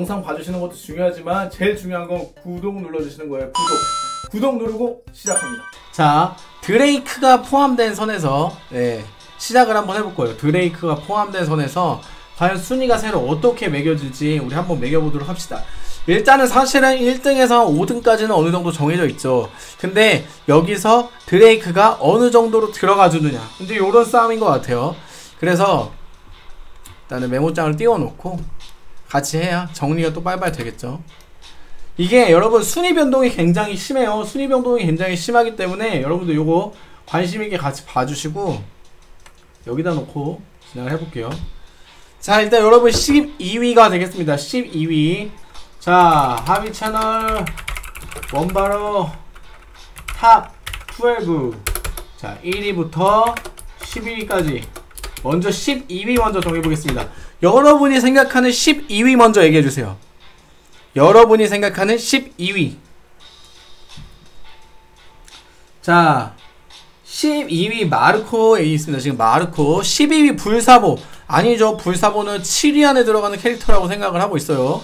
영상 봐주시는 것도 중요하지만 제일 중요한 건 구독 눌러주시는 거예요. 구독. 구독 누르고 시작합니다. 자, 드레이크가 포함된 선에서 네, 시작을 한번 해볼 거예요. 드레이크가 포함된 선에서 과연 순위가 새로 어떻게 매겨질지 우리 한번 매겨보도록 합시다. 일단은 사실은 1등에서 5등까지는 어느 정도 정해져 있죠. 근데 여기서 드레이크가 어느 정도로 들어가 주느냐. 이제 요런 싸움인 것 같아요. 그래서 일단은 메모장을 띄워놓고 같이 해야 정리가 또 빨리빨리 되겠죠. 이게 여러분 순위 변동이 굉장히 심해요. 순위 변동이 굉장히 심하기 때문에 여러분들 요거 관심 있게 같이 봐주시고 여기다 놓고 진행을 해볼게요. 자 일단 여러분 12위가 되겠습니다. 12위 자 하위 채널 원바로 top 12 자 1위부터 11위까지 먼저 12위 먼저 정해보겠습니다. 여러분이 생각하는 12위 먼저 얘기해 주세요. 여러분이 생각하는 12위. 자, 12위 마르코에 있습니다. 지금 마르코. 12위 불사보. 아니죠. 불사보는 7위 안에 들어가는 캐릭터라고 생각을 하고 있어요.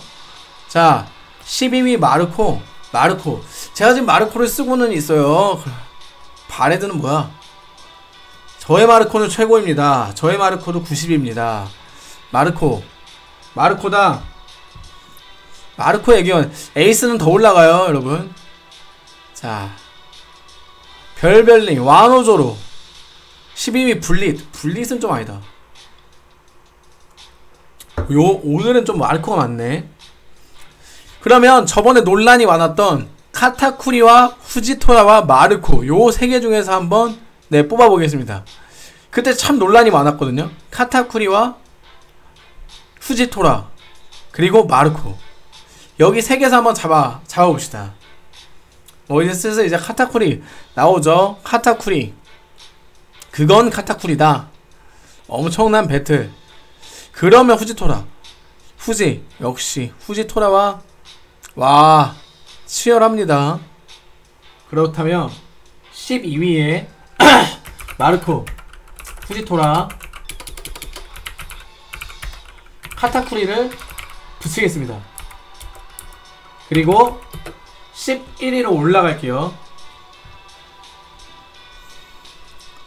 자, 12위 마르코. 마르코. 제가 지금 마르코를 쓰고는 있어요. 바레드는 뭐야? 저의 마르코는 최고입니다. 저의 마르코도 90입니다. 마르코. 마르코다. 마르코 얘기원. 에이스는 더 올라가요, 여러분. 자. 별별링, 와노조로. 12위 블릿. 블릿은 좀 아니다. 요, 오늘은 좀 마르코가 많네. 그러면 저번에 논란이 많았던 카타쿠리와 후지토라와 마르코. 요 세 개 중에서 한번, 네, 뽑아보겠습니다. 그때 참 논란이 많았거든요. 카타쿠리와 후지토라. 그리고 마르코. 여기 세 개에서 한번 잡아 잡아봅시다. 뭐 이제 슬슬 이제 카타쿠리 나오죠. 카타쿠리. 그건 카타쿠리다. 엄청난 배틀. 그러면 후지토라. 후지 역시 후지토라와 와 치열합니다. 그렇다면 12위에 마르코 후지토라 카타쿠리를 붙이겠습니다. 그리고 11위로 올라갈게요.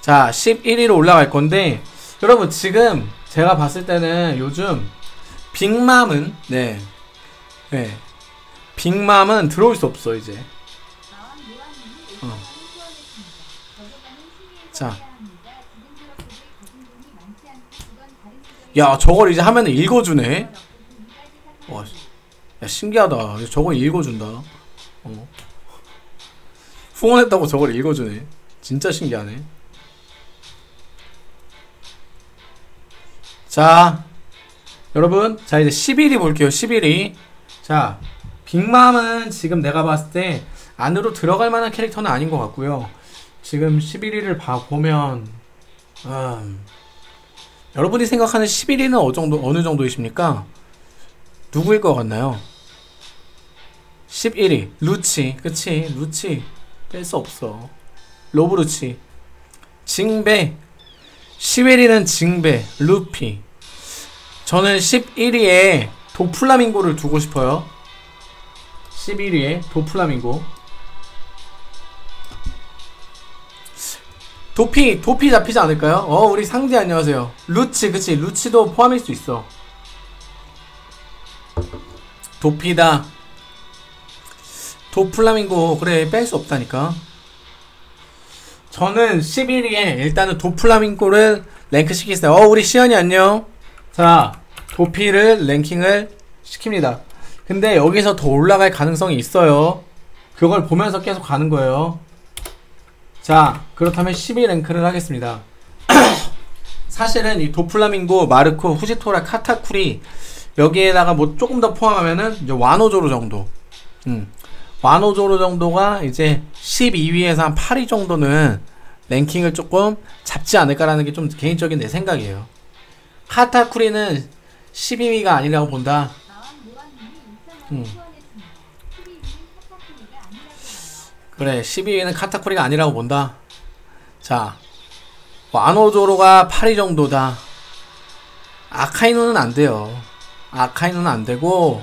자, 11위로 올라갈 건데, 여러분, 지금 제가 봤을 때는 요즘 빅맘은, 네. 네. 빅맘은 들어올 수 없어, 이제. 어. 자. 야, 저걸 이제 하면 읽어주네. 와, 야 신기하다. 저걸 읽어준다. 어. 후원했다고 저걸 읽어주네. 진짜 신기하네. 자 여러분 자 이제 11위 볼게요 11위 자 빅맘은 지금 내가 봤을 때 안으로 들어갈 만한 캐릭터는 아닌 것 같고요. 지금 11위를 봐, 보면 음, 여러분이 생각하는 11위는 어느 정도, 어느 정도이십니까? 누구일 것 같나요? 11위. 루치. 그치? 루치. 뺄 수 없어. 로브루치. 징베 11위는 징베 루피. 저는 11위에 도플라밍고를 두고 싶어요. 11위에 도플라밍고 도피 도피 잡히지 않을까요? 어 우리 상디 안녕하세요. 루치 그치 루치도 포함일 수 있어. 도피다. 도플라밍고 그래 뺄 수 없다니까. 저는 11위에 일단은 도플라밍고를 랭크 시키겠어요 어 우리 시연이 안녕. 자 도피를 랭킹을 시킵니다. 근데 여기서 더 올라갈 가능성이 있어요. 그걸 보면서 계속 가는 거예요 자 그렇다면 12 랭크를 하겠습니다 사실은 이 도플라밍고 마르코 후지토라 카타쿠리 여기에다가 뭐 조금 더 포함하면은 이제 와노조로 정도 음. 와노조로 정도가 이제 12위에서 한 8위 정도는 랭킹을 조금 잡지 않을까라는 게 좀 개인적인 내 생각이에요. 카타쿠리는 12위가 아니라고 본다. 음. 그래 12위는 카타쿠리가 아니라고 본다. 자 와노조로가 8위 정도다. 아카이노는 안 돼요. 아카이노는 안 되고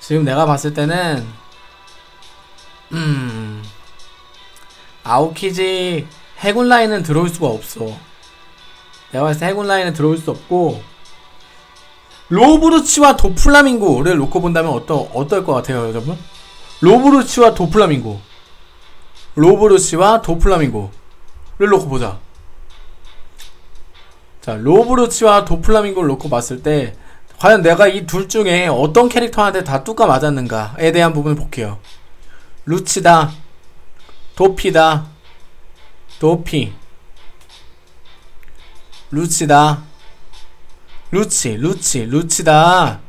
지금 내가 봤을 때는 음 아오키지 해군 라인은 들어올 수가 없어. 내가 봤을 때 해군 라인은 들어올 수 없고 로브루치와 도플라밍고를 놓고 본다면 어떠, 어떨 것 같아요, 여러분? 로브루치와 도플라밍고. 로브루치와 도플라밍고를 놓고 보자. 자, 로브루치와 도플라밍고를 놓고 봤을 때 과연 내가 이 둘 중에 어떤 캐릭터한테 다 뚜까 맞았는가에 대한 부분을 볼게요. 루치다, 도피다, 도피, 루치다, 루치, 루치, 루치다.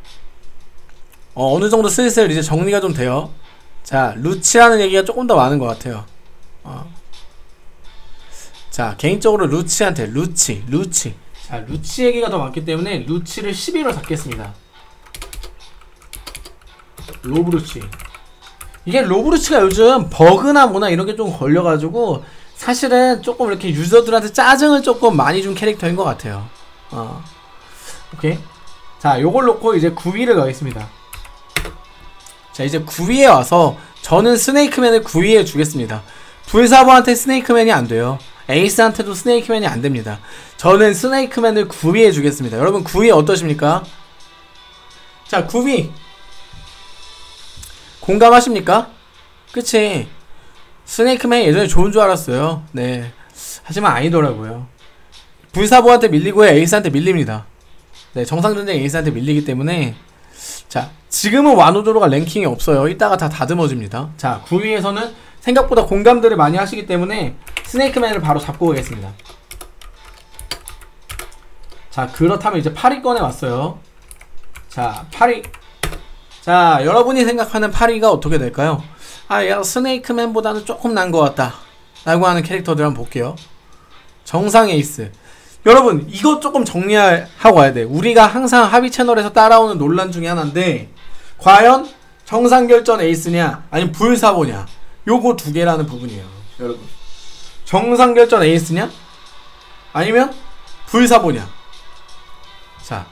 어, 어느 정도 슬슬 이제 정리가 좀 돼요. 자, 루치라는 얘기가 조금 더 많은 것 같아요. 어. 자, 개인적으로 루치한테, 루치, 루치. 자, 루치 얘기가 더 많기 때문에 루치를 11로 잡겠습니다. 로브루치. 이게 로브루치가 요즘 버그나 뭐나 이런 게 좀 걸려가지고 사실은 조금 이렇게 유저들한테 짜증을 조금 많이 준 캐릭터인 것 같아요. 어. 오케이. 자, 요걸 놓고 이제 9위를 가겠습니다. 자, 이제 9위에 와서 저는 스네이크맨을 9위에 주겠습니다. 불사부한테 스네이크맨이 안 돼요. 에이스한테도 스네이크맨이 안 됩니다. 저는 스네이크맨을 9위에 주겠습니다. 여러분 9위 어떠십니까? 자, 9위. 공감하십니까? 그치? 스네이크맨 예전에 좋은 줄 알았어요. 네. 하지만 아니더라고요. 불사부한테 밀리고 에이스한테 밀립니다. 네, 정상전쟁 에이스한테 밀리기 때문에 자, 지금은 와노조로가 랭킹이 없어요. 이따가 다 다듬어집니다. 자, 9위에서는 생각보다 공감들을 많이 하시기 때문에 스네이크맨을 바로 잡고 오겠습니다. 자, 그렇다면 이제 8위권에 왔어요. 자, 8위. 자, 여러분이 생각하는 8위가 어떻게 될까요? 아, 야, 스네이크맨보다는 조금 난 것 같다. 라고 하는 캐릭터들 한번 볼게요. 정상 에이스. 여러분 이것 조금 정리하고 와야 돼. 우리가 항상 합의 채널에서 따라오는 논란 중에 하나인데 과연 정상결전 에이스냐 아니면 불사보냐 요거 두 개라는 부분이에요. 여러분 정상 결전 에이스냐 아니면 불사보냐 자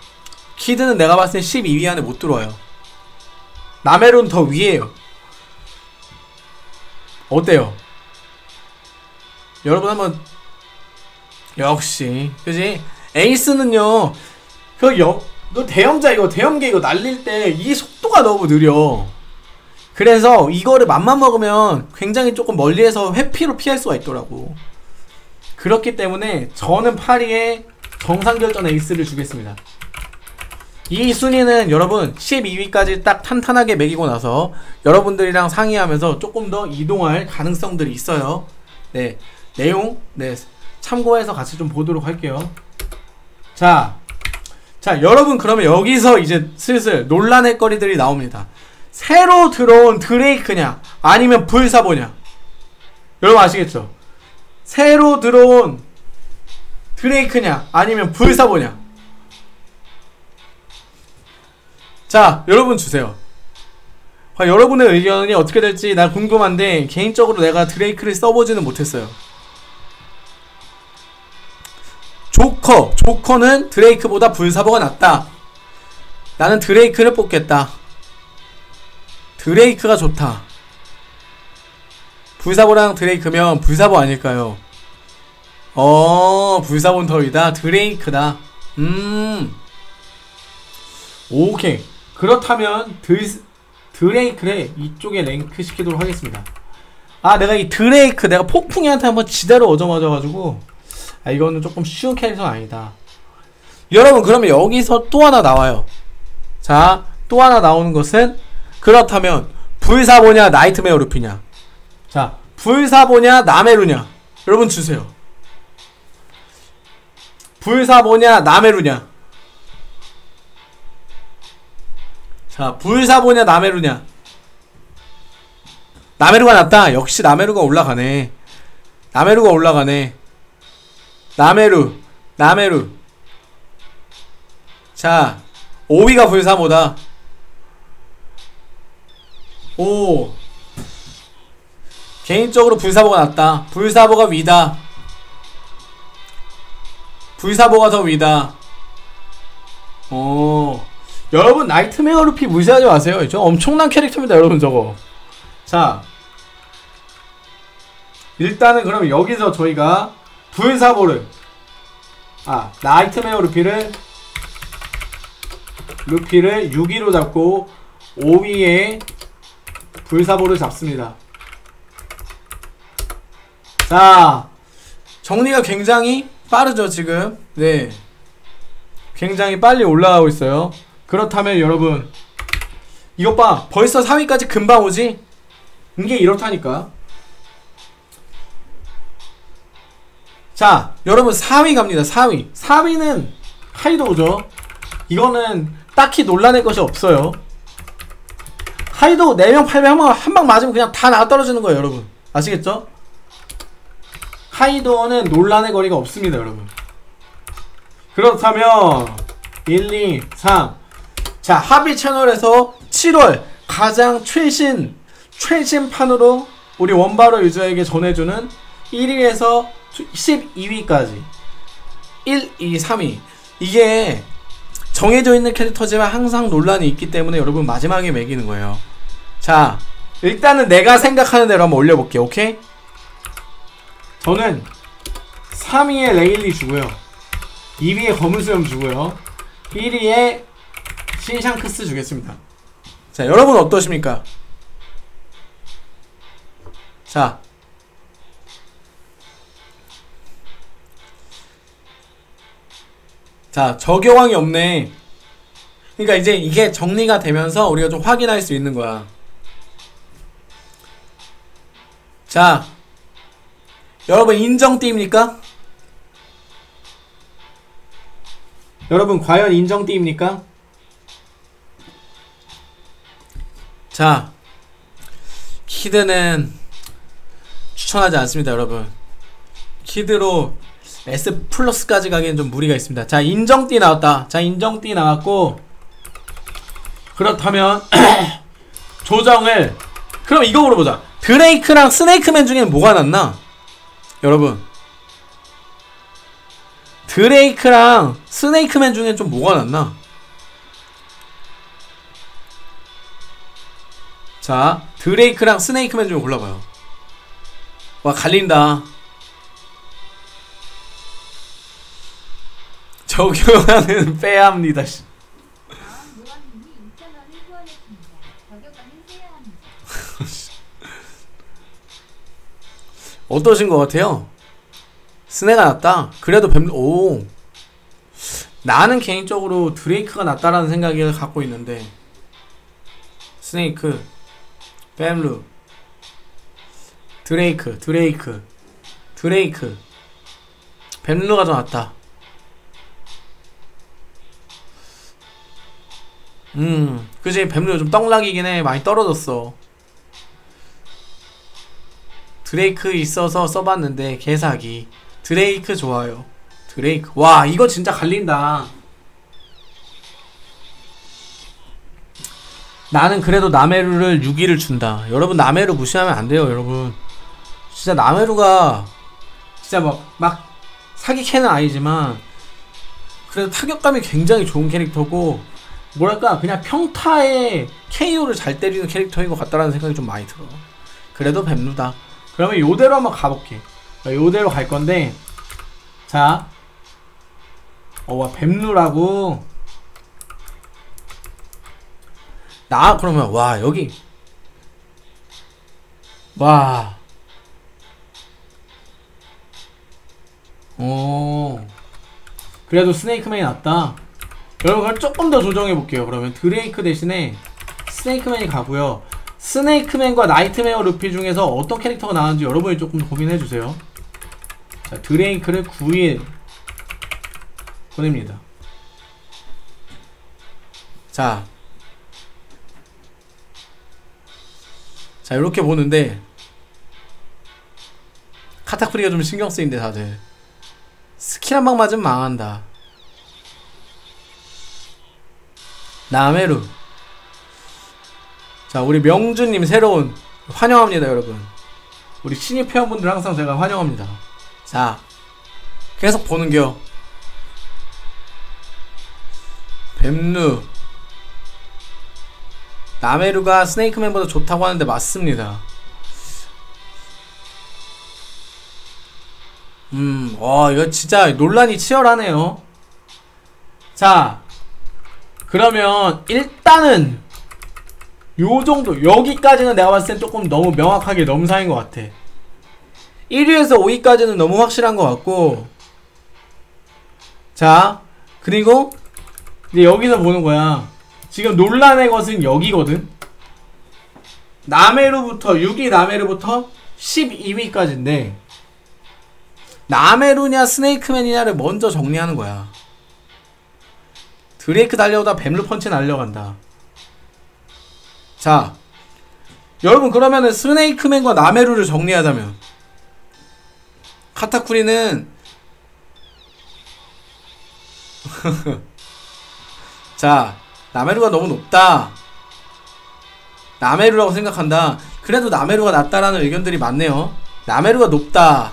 키드는 내가 봤을 때 12위 안에 못 들어와요. 나메루는 더 위에요. 어때요? 여러분 한번 역시 그지 에이스는요 그 여, 너 대형자 이거 대형계 이거 날릴 때 이 속도가 너무 느려 그래서 이거를 맘만 먹으면 굉장히 조금 멀리에서 회피로 피할 수가 있더라고 그렇기 때문에 저는 8위에 정상결전 에이스를 주겠습니다 이 순위는 여러분 12위까지 딱 탄탄하게 매기고 나서 여러분들이랑 상의하면서 조금 더 이동할 가능성들이 있어요 네 내용 네 참고해서 같이 좀 보도록 할게요. 자, 자 여러분 그러면 여기서 이제 슬슬 논란의 거리들이 나옵니다. 새로 들어온 드레이크냐 아니면 불사보냐 여러분 아시겠죠? 새로 들어온 드레이크냐 아니면 불사보냐 자 여러분 주세요 아, 여러분의 의견이 어떻게 될지 난 궁금한데 개인적으로 내가 드레이크를 써보지는 못했어요 조커. 조커는 드레이크보다 불사보가 낫다. 나는 드레이크를 뽑겠다. 드레이크가 좋다. 불사보랑 드레이크면 불사보 아닐까요? 어, 불사본 덜이다. 드레이크다. 음. 오케이. 그렇다면 드, 드레이크를 이쪽에 랭크 시키도록 하겠습니다. 아, 내가 이 드레이크, 내가 폭풍이한테 한번 지대로 얻어맞아가지고 아, 이거는 조금 쉬운 캐릭터는 아니다. 여러분 그러면 여기서 또 하나 나와요. 자, 또 하나 나오는 것은 그렇다면 불사보냐 나이트메어 루피냐. 자, 불사보냐 나메루냐. 여러분 주세요. 불사보냐 나메루냐. 자, 불사보냐 나메루냐. 나메루가 낫다. 역시 나메루가 올라가네. 나메루가 올라가네. 나메루 나메루 자 5위가 불사보다 오. 개인적으로 불사보가 낫다. 불사보가 위다. 불사보가 더 위다. 오. 여러분 나이트메어 루피 무시하지 마세요. 저 엄청난 캐릭터입니다, 여러분 저거. 자, 일단은 그럼 여기서 저희가 불사보를 아 나이트메어 루피를 루피를 6위로 잡고 5위에 불사보를 잡습니다. 자 정리가 굉장히 빠르죠 지금? 네. 굉장히 빨리 올라가고 있어요. 그렇다면 여러분 이것 봐. 벌써 4위까지 금방 오지? 이게 이렇다니까. 자 여러분 4위 갑니다 4위. 4위는 하이도우죠. 이거는 딱히 논란의 것이 없어요 하이도우 4명 8명 한방 맞으면 그냥 다 나가 떨어지는 거예요 여러분 아시겠죠? 하이도어는 논란의 거리가 없습니다 여러분 그렇다면 1, 2, 3 자, 하비 채널에서 7월 가장 최신, 최신판으로 우리 원바로 유저에게 전해주는 1위에서 12위까지. 1, 2, 3위. 이게 정해져 있는 캐릭터지만 항상 논란이 있기 때문에 여러분 마지막에 매기는 거예요. 자, 일단은 내가 생각하는 대로 한번 올려볼게요. 오케이? 저는 3위에 레일리 주고요. 2위에 검은 수염 주고요. 1위에 신샹크스 주겠습니다. 자, 여러분 어떠십니까? 자. 자, 저교황이 없네. 그러니까 이제 이게 정리가 되면서 우리가 좀 확인할 수 있는 거야. 자, 여러분 인정띠입니까? 여러분 과연 인정띠입니까? 자 키드는 추천하지 않습니다 여러분 키드로 S 플러스까지 가기엔 좀 무리가 있습니다 자 인정띠 나왔다 자 인정띠 나왔고 그렇다면 조정을 그럼 이거 물어보자 드레이크랑 스네이크맨 중에는 뭐가 낫나? 여러분 드레이크랑 스네이크맨 중엔 좀 뭐가 낫나? 자, 드레이크랑 스네이크맨 좀 골라봐요. 와, 갈린다. 적용하는 빼야 합니다. 어떠신 것 같아요? 스네가 낫다? 그래도 뱀, 오. 나는 개인적으로 드레이크가 낫다라는 생각을 갖고 있는데, 스네이크, 뱀루, 드레이크, 드레이크, 드레이크, 뱀루가 더 낫다. 음, 그지? 뱀루 요즘 떡락이긴 해. 많이 떨어졌어. 드레이크 있어서 써봤는데, 개사기. 드레이크 좋아요. 드레이크. 와, 이거 진짜 갈린다. 나는 그래도 나메루를 6위를 준다. 여러분, 나메루 무시하면 안 돼요, 여러분. 진짜 나메루가, 진짜 막, 막, 사기 캐는 아니지만, 그래도 타격감이 굉장히 좋은 캐릭터고, 뭐랄까, 그냥 평타에 KO를 잘 때리는 캐릭터인 것 같다라는 생각이 좀 많이 들어. 그래도 뱀루다. 그러면 요대로 한번 가볼게. 요대로 갈 건데 자 어와 뱀루라고 나 그러면 와 여기 와 오. 그래도 스네이크맨이 낫다. 여러분 그럼 조금 더 조정해 볼게요. 그러면 드레이크 대신에 스네이크맨이 가고요. 스네이크맨과 나이트메어 루피 중에서 어떤 캐릭터가 나은지 여러분이 조금 고민해 주세요. 자, 드레이크를 9일 보냅니다. 자. 자, 이렇게 보는데 카타쿠리가 좀 신경 쓰인데 다들 스킬 한 방 맞으면 망한다. 나메루. 자, 우리 명주님 새로운 환영합니다, 여러분. 우리 신입 회원분들 항상 제가 환영합니다. 자, 계속 보는겨. 뱀루, 나메루가 스네이크맨보다 좋다고 하는데 맞습니다. 음, 와, 이거 진짜 논란이 치열하네요. 자, 그러면 일단은 요 정도, 여기까지는 내가 봤을 땐 조금 너무 명확하게 넘사인 것 같아. 1위에서 5위까지는 너무 확실한 것 같고, 자, 그리고 이제 여기서 보는 거야. 지금 논란의 것은 여기거든. 남해루부터 6위 남해루부터 12위까지인데 남해루냐 스네이크맨이냐를 먼저 정리하는 거야. 드레이크 달려오다 뱀루 펀치 날려간다. 자, 여러분 그러면은 스네이크맨과 남해루를 정리하자면 카타쿠리는 자 남해루가 너무 높다. 남해루라고 생각한다. 그래도 남해루가 낫다라는 의견들이 많네요. 남해루가 높다.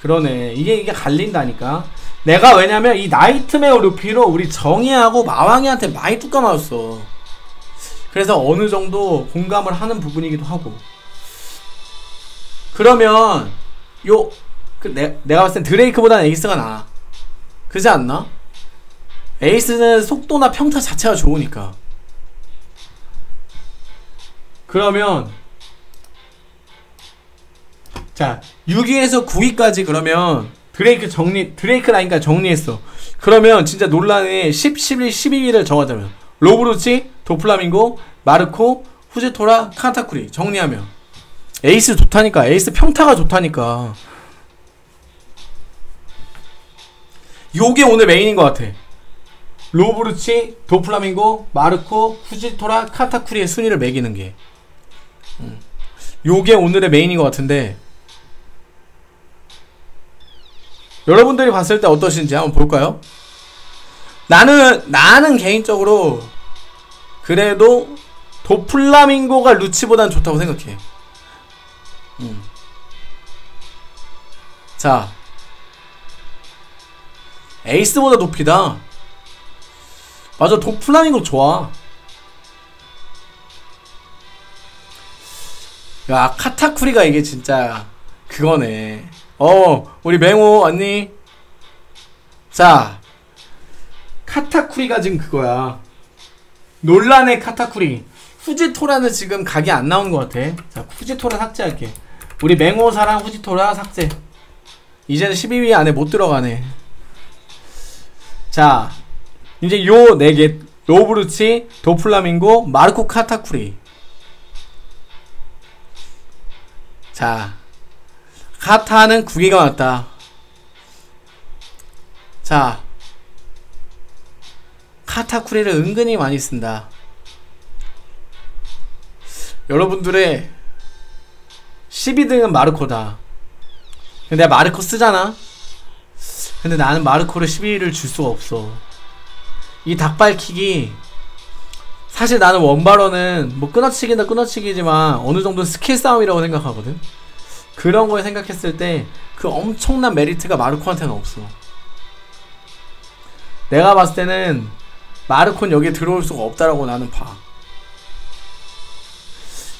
그러네. 이게 이게 갈린다니까. 내가 왜냐면 이 나이트메어 루피로 우리 정희하고 마왕이한테 많이 뚜까 맞았어. 그래서 어느 정도 공감을 하는 부분이기도 하고. 그러면 요 그, 내, 내가 봤을 땐 드레이크보다는 에이스가 나아. 그지 않나? 에이스는 속도나 평타 자체가 좋으니까. 그러면 자 6위에서 9위까지 그러면 드레이크 정리 드레이크 라인까지 정리했어. 그러면 진짜 논란의 10, 11, 12위를 정하자면 로브루치, 도플라밍고, 마르코, 후지토라, 카타쿠리 정리하면 에이스 좋다니까 에이스 평타가 좋다니까 요게 오늘 메인인 것 같아. 로브루치, 도플라밍고, 마르코, 후지토라, 카타쿠리의 순위를 매기는 게. 음. 요게 오늘의 메인인 것 같은데. 여러분들이 봤을 때 어떠신지 한번 볼까요? 나는, 나는 개인적으로, 그래도, 도플라밍고가 루치보단 좋다고 생각해. 음. 자. 에이스보다 높이다. 맞아 도플라밍고 좋아 야 카타쿠리가 이게 진짜 그거네 어 우리 맹호 언니 자 카타쿠리가 지금 그거야 논란의 카타쿠리. 후지토라는 지금 각이 안 나오는 것 같아. 자 후지토라 삭제할게. 우리 맹호사랑 후지토라 삭제. 이제는 12위 안에 못 들어가네. 자 이제 요 네개 로브루치, 도플라밍고, 마르코 카타쿠리. 자, 카타는 9개가 왔다. 자, 카타쿠리를 은근히 많이 쓴다. 여러분들의 12등은 마르코다. 근데 마르코 쓰잖아? 근데 나는 마르코를 12위를 줄 수가 없어. 이 닭발킥이 사실 나는 원바로는 뭐 끊어치기나 끊어치기지만 어느 정도 스킬 싸움이라고 생각하거든. 그런 거에 생각했을 때 그 엄청난 메리트가 마르코한테는 없어. 내가 봤을 때는 마르콘 여기에 들어올 수가 없다라고 나는 봐.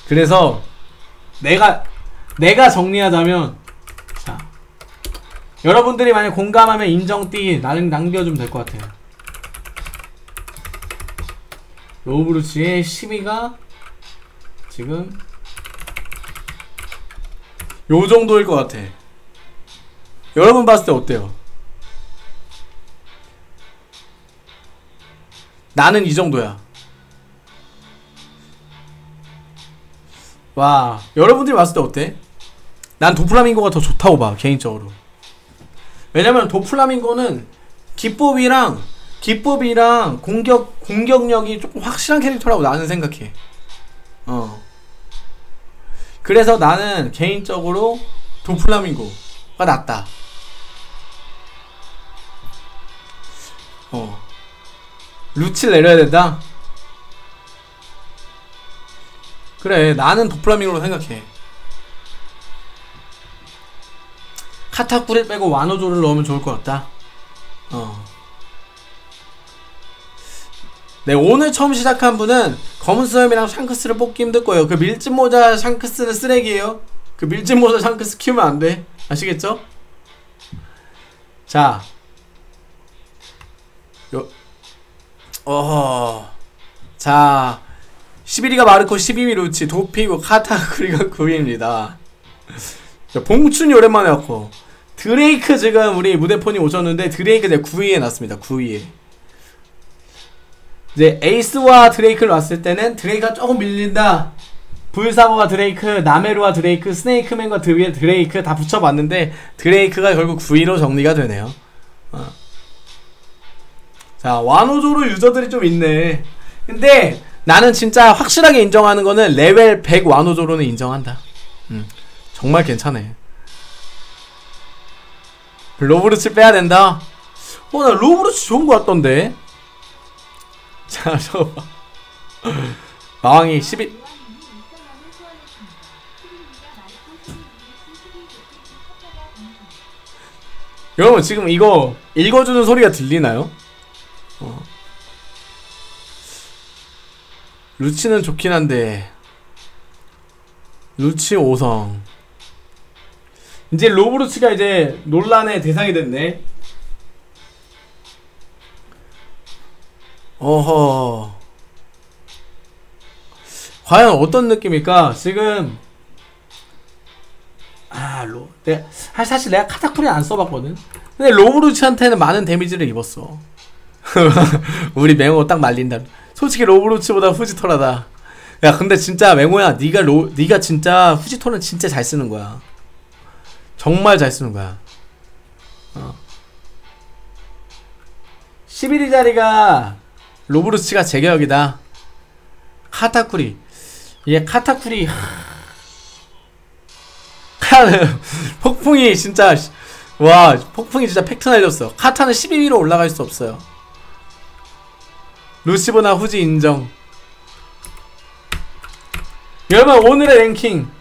그래서 내가 내가 정리하자면 자 여러분들이 만약 공감하면 인정띠 나는 남겨주면 될 것 같아요. 로브루치의 12가 지금 요 정도일 것 같아. 여러분 봤을 때 어때요? 나는 이 정도야. 와, 여러분들이 봤을 때 어때? 난 도플라밍고가 더 좋다고 봐, 개인적으로. 왜냐면 도플라밍고는 기법이랑 기법이랑 공격 공격력이 조금 확실한 캐릭터라고 나는 생각해. 어. 그래서 나는 개인적으로 도플라밍고가 낫다. 어. 루치를 내려야 된다? 그래, 나는 도플라밍고로 생각해. 카타쿠를 빼고 와노조를 넣으면 좋을 것 같다. 어. 네 오늘 처음 시작한 분은 검은 수염이랑 샹크스를 뽑기 힘들 거예요 그 밀짚 모자 샹크스는 쓰레기예요 그 밀짚 모자 샹크스 키우면 안 돼 아시겠죠? 자 요, 어, 자, 11위가 마르코, 12위 루치, 도피고, 카타쿠리가 9위입니다. 봉춘이 오랜만에 왔고, 드레이크 지금 우리 무대폰이 오셨는데, 드레이크 이제 9위에 났습니다. 9위에. 이제 에이스와 드레이크를 왔을 때는 드레이크가 조금 밀린다. 불사보와 드레이크, 나메루와 드레이크, 스네이크맨과 드레이크 다 붙여봤는데 드레이크가 결국 9위로 정리가 되네요. 어. 자, 와노조로 유저들이 좀 있네. 근데 나는 진짜 확실하게 인정하는 거는 레벨 100 와노조로는 인정한다. 음, 정말 괜찮네. 로브루치 빼야 된다. 어, 나 로브루츠 좋은 거 같던데. 자, 저 마왕이 11. 여러분 지금 이거 읽어주는 소리가 들리나요? 어. 루치는 좋긴 한데 루치 5성 이제 로브루치가 이제 논란의 대상이 됐네 어허 과연 어떤 느낌일까 지금 아, 로, 내, 사실 내가 카타쿠리 안 써봤거든. 근데 로브루치한테는 많은 데미지를 입었어. 우리 맹호 딱 말린다. 솔직히 로브루치보다 후지토라다. 야, 근데 진짜 맹호야, 네가 로, 네가 진짜 후지토는 진짜 잘 쓰는 거야. 정말 잘 쓰는 거야. 어. 11위 자리가 로브루치가 제격이다. 카타쿠리. 얘 카타쿠리. 폭풍이 진짜 와 폭풍이 진짜 팩트 날렸어 카타는 12위로 올라갈 수 없어요 루시보나 후지 인정. 여러분 오늘의 랭킹.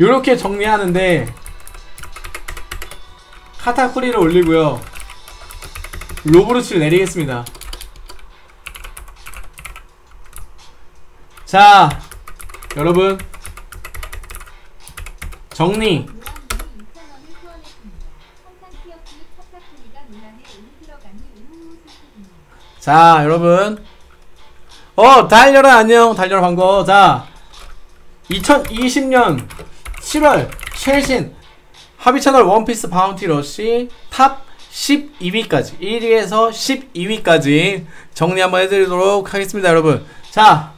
요렇게 정리하는데 카타쿠리를 올리고요. 로브루치를 내리겠습니다. 자 여러분. 정리 자 여러분. 어 달려라 안녕. 달려라 반가워 자 2020년 7월 최신 합의 채널 원피스 바운티 러시 탑 12위까지 1위에서 12위까지 정리 한번 해드리도록 하겠습니다 여러분. 자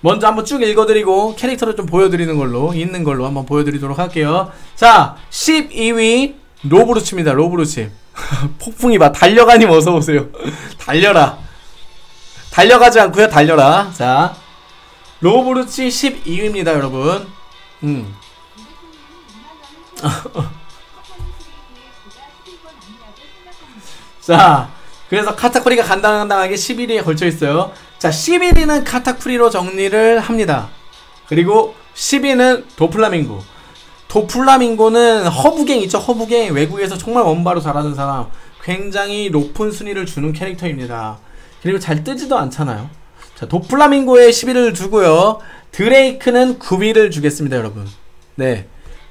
먼저 한번 쭉 읽어드리고 캐릭터를 좀 보여드리는 걸로 있는 걸로 한번 보여드리도록 할게요. 자 12위 로브루치입니다 로브루치 폭풍이 봐 달려가님 어서 오세요. 달려라. 달려가지 않고요. 달려라. 자 로브루치 12위입니다 여러분. 음. 자 그래서 카타쿠리가 간당간당하게 11위에 걸쳐 있어요. 자 11위는 카타쿠리로 정리를 합니다. 그리고 10위는 도플라밍고 도플라밍고는 허브갱 있죠? 허브갱. 외국에서 정말 원바로 잘하는 사람. 굉장히 높은 순위를 주는 캐릭터입니다. 그리고 잘 뜨지도 않잖아요. 자 도플라밍고에 10위를 두고요. 드레이크는 9위를 주겠습니다 여러분. 네.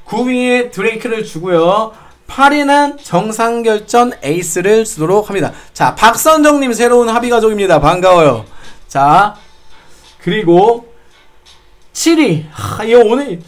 9위에 드레이크를 주고요. 8위는 정상결전 에이스를 쓰도록 합니다. 자, 박선정님 새로운 합의가족입니다. 반가워요. 자, 그리고 7위. 하, 이거 오늘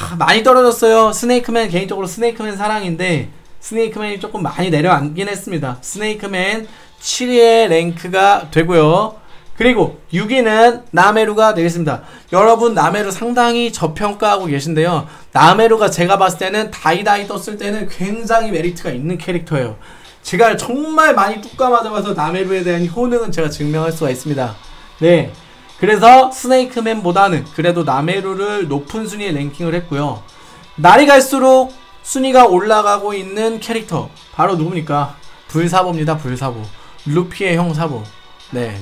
하, 많이 떨어졌어요. 스네이크맨 개인적으로 스네이크맨 사랑인데 스네이크맨이 조금 많이 내려앉긴 했습니다. 스네이크맨 7위의 랭크가 되고요. 그리고 6위는 나메루가 되겠습니다. 여러분 나메루 상당히 저평가하고 계신데요. 나메루가 제가 봤을 때는 다이다이 떴을 때는 굉장히 메리트가 있는 캐릭터예요. 제가 정말 많이 뚜까 맞아봐서 나메루에 대한 효능은 제가 증명할 수가 있습니다. 네. 그래서 스네이크맨보다는 그래도 나메루를 높은 순위에 랭킹을 했고요. 날이 갈수록 순위가 올라가고 있는 캐릭터 바로 누굽니까? 불사보입니다. 불사보. 루피의 형 사보. 네.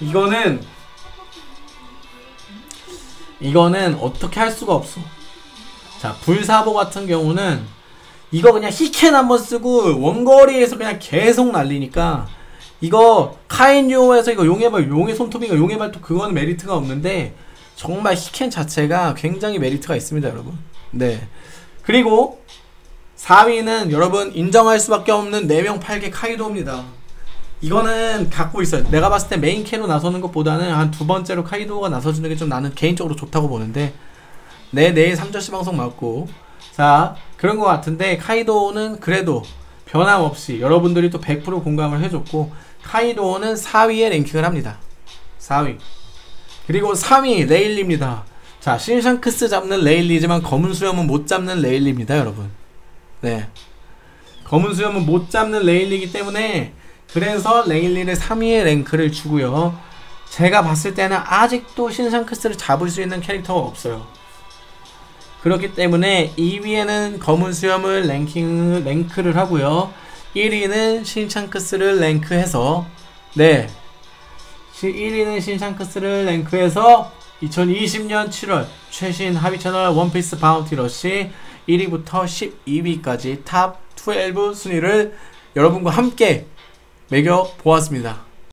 이거는 이거는 어떻게 할 수가 없어. 자, 불사보 같은 경우는 이거 그냥 히켄 한번 쓰고 원거리에서 그냥 계속 날리니까 이거 카인요에서 이거 용의 발 용의 손톱인가 용의 발톱 그거는 메리트가 없는데 정말 히켄 자체가 굉장히 메리트가 있습니다 여러분. 네. 그리고 4위는 여러분 인정할 수밖에 없는 4명 8개 카이도입니다. 이거는 갖고 있어요. 내가 봤을 때 메인 캐로 나서는 것보다는 한 두 번째로 카이도가 나서주는 게 좀 나는 개인적으로 좋다고 보는데 네 내일 3절시 방송 맞고. 자 그런 것 같은데 카이도는 그래도 변함없이 여러분들이 또 100% 공감을 해줬고 카이도는 4위에 랭킹을 합니다. 4위. 그리고 3위 레일리입니다. 자 신샹크스 잡는 레일리지만 검은 수염은 못 잡는 레일리입니다 여러분. 네. 검은 수염은 못 잡는 레일리이기 때문에 그래서 레일리를 3위에 랭크를 주고요. 제가 봤을 때는 아직도 신샹크스를 잡을 수 있는 캐릭터가 없어요 그렇기 때문에 2위에는 검은 수염을 랭킹 랭크를 하고요. 1위는 신샹크스를 랭크해서 네. 1위는 신샹크스를 랭크해서 2020년 7월 최신 합의 채널 원피스 바운티 러시 1위부터 12위까지 탑 12 순위를 여러분과 함께 매겨 보았습니다.